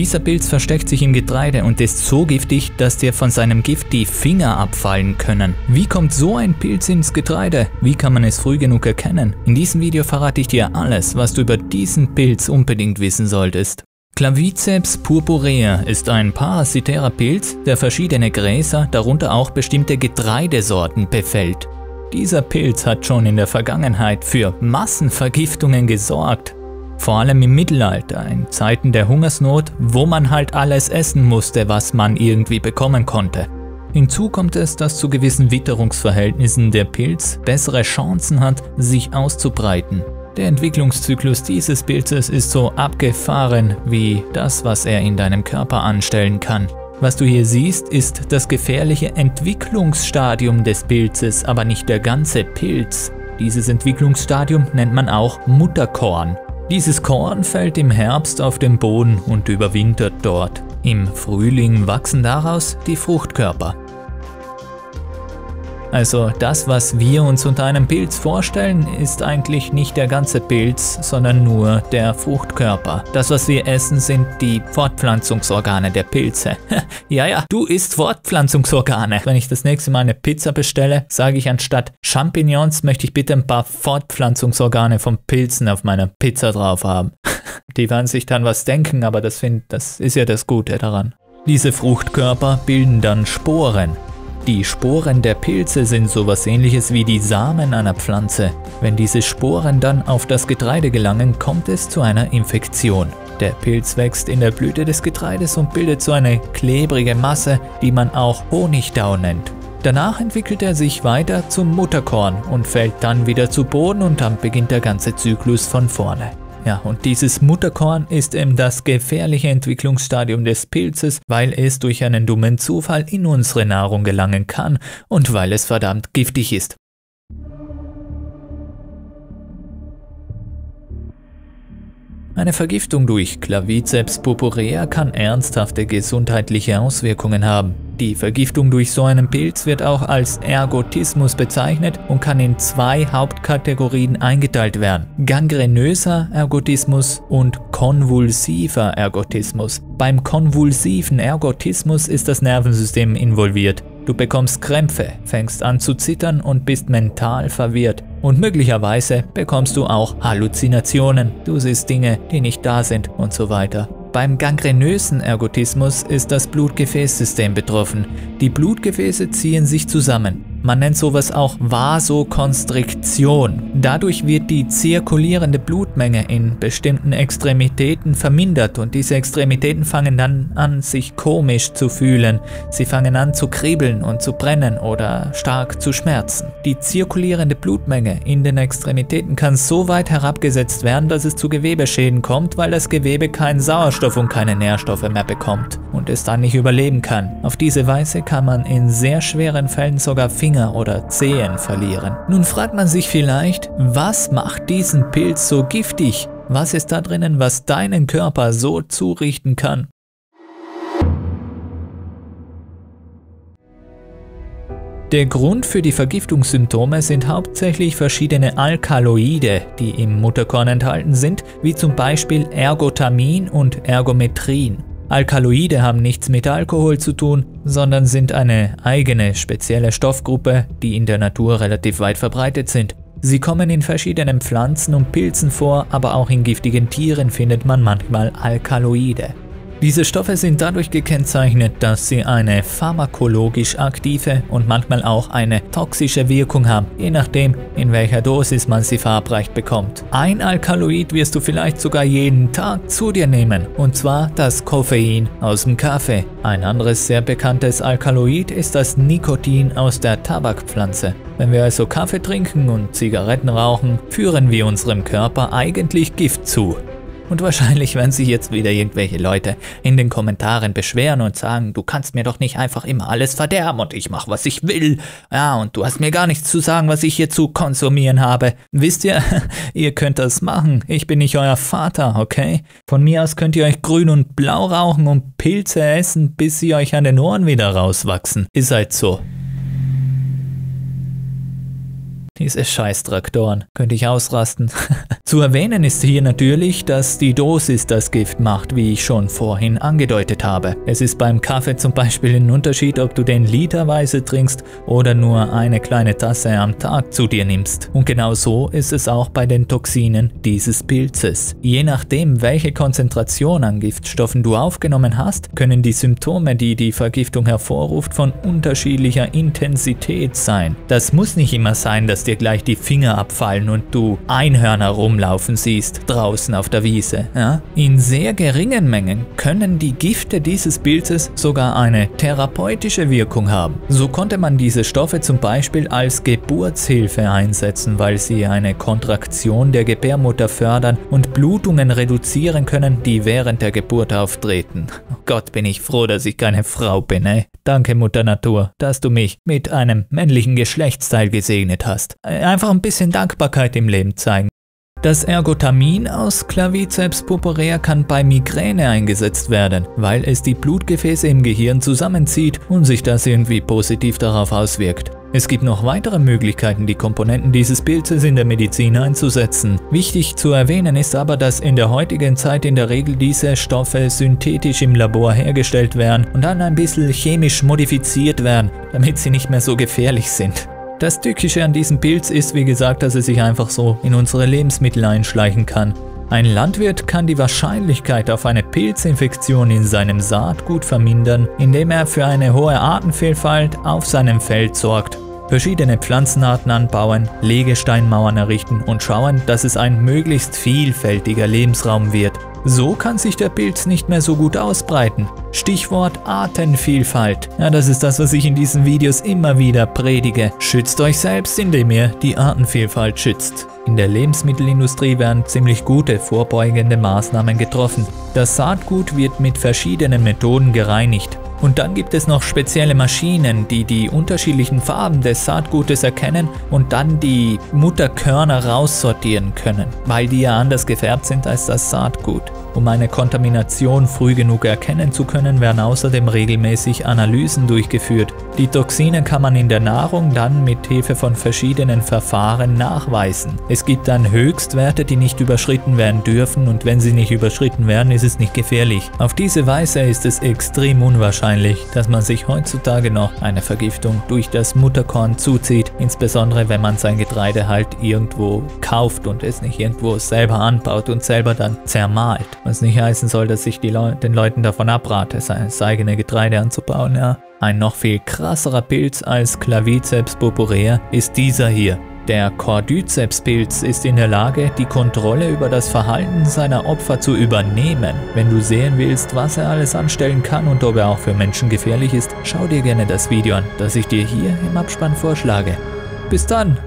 Dieser Pilz versteckt sich im Getreide und ist so giftig, dass dir von seinem Gift die Finger abfallen können. Wie kommt so ein Pilz ins Getreide? Wie kann man es früh genug erkennen? In diesem Video verrate ich dir alles, was du über diesen Pilz unbedingt wissen solltest. Claviceps purpurea ist ein parasitärer Pilz, der verschiedene Gräser, darunter auch bestimmte Getreidesorten, befällt. Dieser Pilz hat schon in der Vergangenheit für Massenvergiftungen gesorgt. Vor allem im Mittelalter, in Zeiten der Hungersnot, wo man halt alles essen musste, was man irgendwie bekommen konnte. Hinzu kommt es, dass zu gewissen Witterungsverhältnissen der Pilz bessere Chancen hat, sich auszubreiten. Der Entwicklungszyklus dieses Pilzes ist so abgefahren wie das, was er in deinem Körper anstellen kann. Was du hier siehst, ist das gefährliche Entwicklungsstadium des Pilzes, aber nicht der ganze Pilz. Dieses Entwicklungsstadium nennt man auch Mutterkorn. Dieses Korn fällt im Herbst auf den Boden und überwintert dort. Im Frühling wachsen daraus die Fruchtkörper. Also das, was wir uns unter einem Pilz vorstellen, ist eigentlich nicht der ganze Pilz, sondern nur der Fruchtkörper. Das, was wir essen, sind die Fortpflanzungsorgane der Pilze. ja, ja, du isst Fortpflanzungsorgane. Wenn ich das nächste Mal eine Pizza bestelle, sage ich anstatt Champignons möchte ich bitte ein paar Fortpflanzungsorgane von Pilzen auf meiner Pizza drauf haben. die werden sich dann was denken, aber das, find, das ist ja das Gute daran. Diese Fruchtkörper bilden dann Sporen. Die Sporen der Pilze sind sowas ähnliches wie die Samen einer Pflanze. Wenn diese Sporen dann auf das Getreide gelangen, kommt es zu einer Infektion. Der Pilz wächst in der Blüte des Getreides und bildet so eine klebrige Masse, die man auch Honigdau nennt. Danach entwickelt er sich weiter zum Mutterkorn und fällt dann wieder zu Boden und dann beginnt der ganze Zyklus von vorne. Ja, und dieses Mutterkorn ist eben das gefährliche Entwicklungsstadium des Pilzes, weil es durch einen dummen Zufall in unsere Nahrung gelangen kann und weil es verdammt giftig ist. Eine Vergiftung durch Claviceps purpurea kann ernsthafte gesundheitliche Auswirkungen haben. Die Vergiftung durch so einen Pilz wird auch als Ergotismus bezeichnet und kann in zwei Hauptkategorien eingeteilt werden. Gangrenöser Ergotismus und konvulsiver Ergotismus. Beim konvulsiven Ergotismus ist das Nervensystem involviert. Du bekommst Krämpfe, fängst an zu zittern und bist mental verwirrt. Und möglicherweise bekommst du auch Halluzinationen. Du siehst Dinge, die nicht da sind und so weiter. Beim gangrenösen Ergotismus ist das Blutgefäßsystem betroffen. Die Blutgefäße ziehen sich zusammen. Man nennt sowas auch Vasokonstriktion. Dadurch wird die zirkulierende Blutmenge in bestimmten Extremitäten vermindert und diese Extremitäten fangen dann an, sich komisch zu fühlen. Sie fangen an zu kribbeln und zu brennen oder stark zu schmerzen. Die zirkulierende Blutmenge in den Extremitäten kann so weit herabgesetzt werden, dass es zu Gewebeschäden kommt, weil das Gewebe keinen Sauerstoff und keine Nährstoffe mehr bekommt und es dann nicht überleben kann. Auf diese Weise kann man in sehr schweren Fällen sogar Finger Finger oder Zehen verlieren. Nun fragt man sich vielleicht, was macht diesen Pilz so giftig? Was ist da drinnen, was deinen Körper so zurichten kann? Der Grund für die Vergiftungssymptome sind hauptsächlich verschiedene Alkaloide, die im Mutterkorn enthalten sind, wie zum Beispiel Ergotamin und Ergometrin. Alkaloide haben nichts mit Alkohol zu tun, sondern sind eine eigene spezielle Stoffgruppe, die in der Natur relativ weit verbreitet sind. Sie kommen in verschiedenen Pflanzen und Pilzen vor, aber auch in giftigen Tieren findet man manchmal Alkaloide. Diese Stoffe sind dadurch gekennzeichnet, dass sie eine pharmakologisch aktive und manchmal auch eine toxische Wirkung haben, je nachdem, in welcher Dosis man sie verabreicht bekommt. Ein Alkaloid wirst du vielleicht sogar jeden Tag zu dir nehmen, und zwar das Koffein aus dem Kaffee. Ein anderes sehr bekanntes Alkaloid ist das Nikotin aus der Tabakpflanze. Wenn wir also Kaffee trinken und Zigaretten rauchen, führen wir unserem Körper eigentlich Gift zu. Und wahrscheinlich werden sich jetzt wieder irgendwelche Leute in den Kommentaren beschweren und sagen, du kannst mir doch nicht einfach immer alles verderben und ich mache, was ich will. Ja, und du hast mir gar nichts zu sagen, was ich hier zu konsumieren habe. Wisst ihr, ihr könnt das machen. Ich bin nicht euer Vater, okay? Von mir aus könnt ihr euch grün und blau rauchen und Pilze essen, bis sie euch an den Ohren wieder rauswachsen. Ist halt so. Diese Scheißtraktoren. Könnte ich ausrasten. Zu erwähnen ist hier natürlich, dass die Dosis das Gift macht, wie ich schon vorhin angedeutet habe. Es ist beim Kaffee zum Beispiel ein Unterschied, ob du den literweise trinkst oder nur eine kleine Tasse am Tag zu dir nimmst. Und genau so ist es auch bei den Toxinen dieses Pilzes. Je nachdem, welche Konzentration an Giftstoffen du aufgenommen hast, können die Symptome, die die Vergiftung hervorruft, von unterschiedlicher Intensität sein. Das muss nicht immer sein, dass dir gleich die Finger abfallen und du Einhörner rumlaufen siehst, draußen auf der Wiese. Ja? In sehr geringen Mengen können die Gifte dieses Pilzes sogar eine therapeutische Wirkung haben. So konnte man diese Stoffe zum Beispiel als Geburtshilfe einsetzen, weil sie eine Kontraktion der Gebärmutter fördern und Blutungen reduzieren können, die während der Geburt auftreten. Oh Gott, bin ich froh, dass ich keine Frau bin, ey. Danke, Mutter Natur, dass du mich mit einem männlichen Geschlechtsteil gesegnet hast. Einfach ein bisschen Dankbarkeit im Leben zeigen. Das Ergotamin aus Claviceps purpurea kann bei Migräne eingesetzt werden, weil es die Blutgefäße im Gehirn zusammenzieht und sich das irgendwie positiv darauf auswirkt. Es gibt noch weitere Möglichkeiten, die Komponenten dieses Pilzes in der Medizin einzusetzen. Wichtig zu erwähnen ist aber, dass in der heutigen Zeit in der Regel diese Stoffe synthetisch im Labor hergestellt werden und dann ein bisschen chemisch modifiziert werden, damit sie nicht mehr so gefährlich sind. Das Tückische an diesem Pilz ist, wie gesagt, dass er sich einfach so in unsere Lebensmittel einschleichen kann. Ein Landwirt kann die Wahrscheinlichkeit auf eine Pilzinfektion in seinem Saatgut vermindern, indem er für eine hohe Artenvielfalt auf seinem Feld sorgt, verschiedene Pflanzenarten anbauen, Legesteinmauern errichten und schauen, dass es ein möglichst vielfältiger Lebensraum wird. So kann sich der Pilz nicht mehr so gut ausbreiten. Stichwort Artenvielfalt. Ja, das ist das, was ich in diesen Videos immer wieder predige. Schützt euch selbst, indem ihr die Artenvielfalt schützt. In der Lebensmittelindustrie werden ziemlich gute vorbeugende Maßnahmen getroffen. Das Saatgut wird mit verschiedenen Methoden gereinigt. Und dann gibt es noch spezielle Maschinen, die die unterschiedlichen Farben des Saatgutes erkennen und dann die Mutterkörner raussortieren können, weil die ja anders gefärbt sind als das Saatgut. Um eine Kontamination früh genug erkennen zu können, werden außerdem regelmäßig Analysen durchgeführt. Die Toxine kann man in der Nahrung dann mit Hilfe von verschiedenen Verfahren nachweisen. Es gibt dann Höchstwerte, die nicht überschritten werden dürfen und wenn sie nicht überschritten werden, ist es nicht gefährlich. Auf diese Weise ist es extrem unwahrscheinlich, dass man sich heutzutage noch eine Vergiftung durch das Mutterkorn zuzieht, insbesondere wenn man sein Getreide halt irgendwo kauft und es nicht irgendwo selber anbaut und selber dann zermahlt. Was nicht heißen soll, dass ich Le den Leuten davon abrate, sein eigene Getreide anzubauen, ja. Ein noch viel krasserer Pilz als Claviceps purpurea ist dieser hier. Der Cordyceps-Pilz ist in der Lage, die Kontrolle über das Verhalten seiner Opfer zu übernehmen. Wenn du sehen willst, was er alles anstellen kann und ob er auch für Menschen gefährlich ist, schau dir gerne das Video an, das ich dir hier im Abspann vorschlage. Bis dann!